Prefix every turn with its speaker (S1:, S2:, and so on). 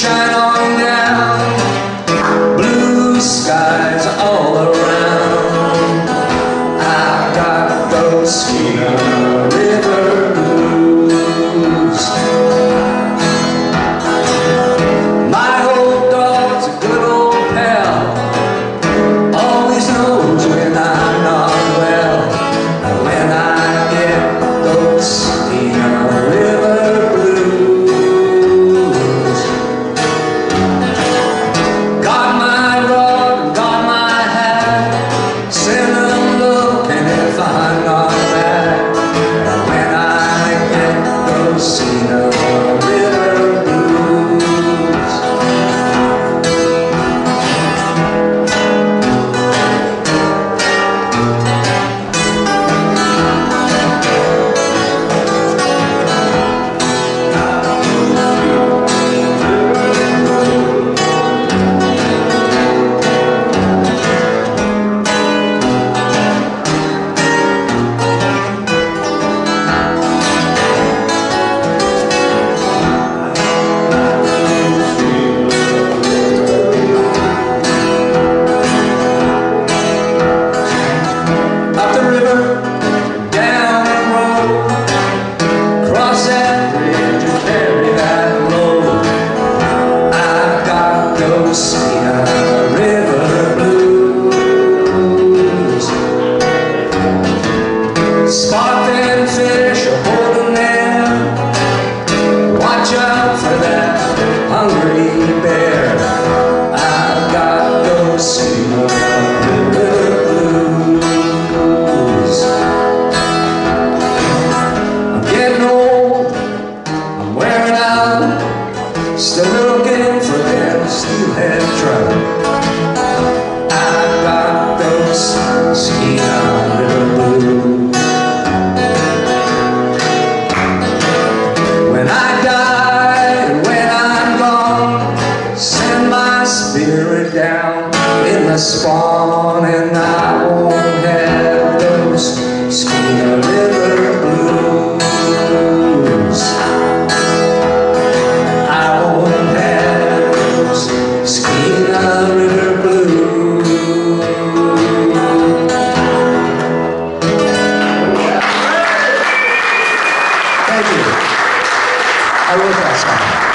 S1: Shine on down, blue skies all around. I've got those skin on and I won't have those Skeena River blues. I won't have those Skeena River blues. Thank you. I wrote that song.